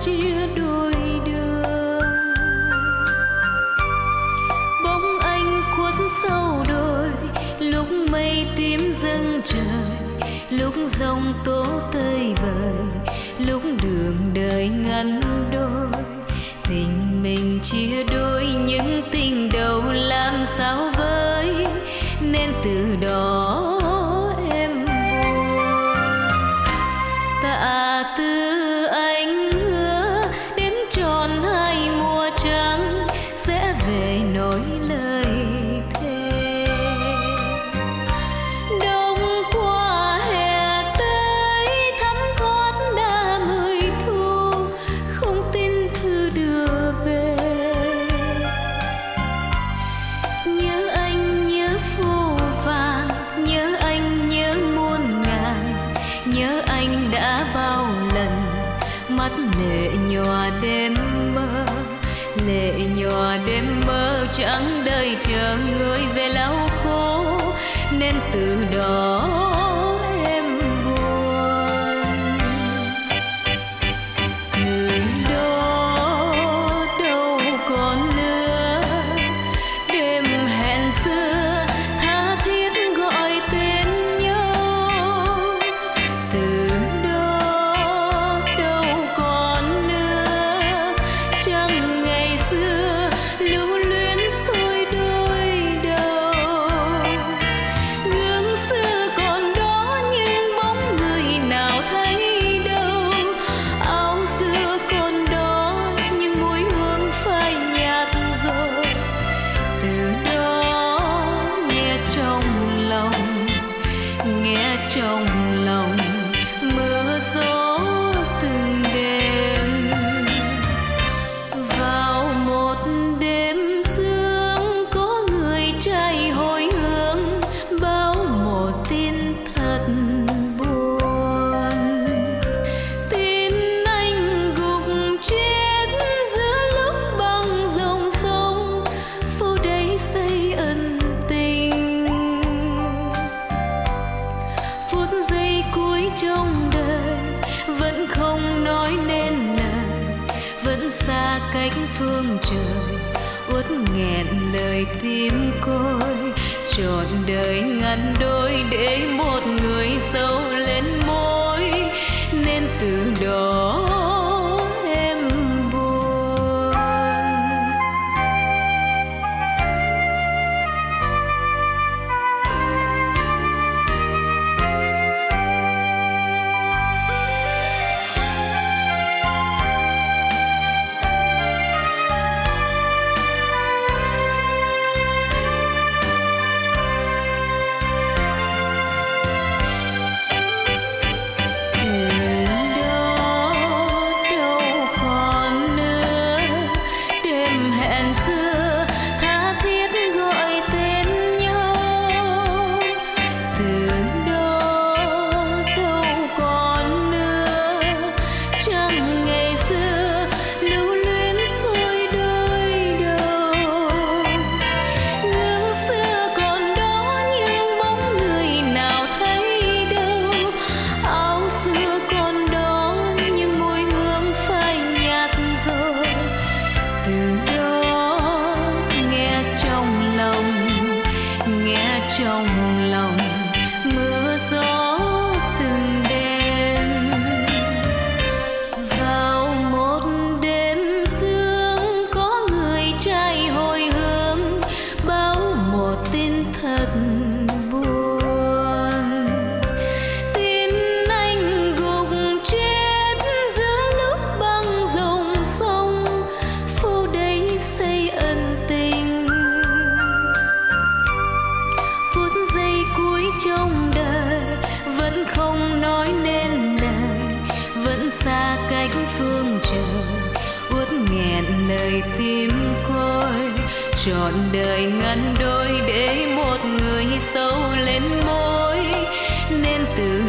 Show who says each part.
Speaker 1: chia đôi đường. Bóng anh khuất sau đôi lúc mây tím dâng trời, lúc rông tố tơi bời lúc đường đời ngắn đôi. Tình mình chia đôi những tình đầu làm sao với, nên từ đó em buồn. Tạ tư anh đã bao lần. Mắt lệ nhòa đêm mơ, lệ nhòa đêm mơ chẳng đợi chờ người về lau khô. Nên từ đó cách phương trời uất nghẹn lời tim côi trọn đời ngăn đôi để trong đời. Vẫn không nói nên lời, vẫn xa cách phương trời. Uất nghẹn lời tim côi, trọn đời ngăn đôi để một người sâu lên môi. Nên từ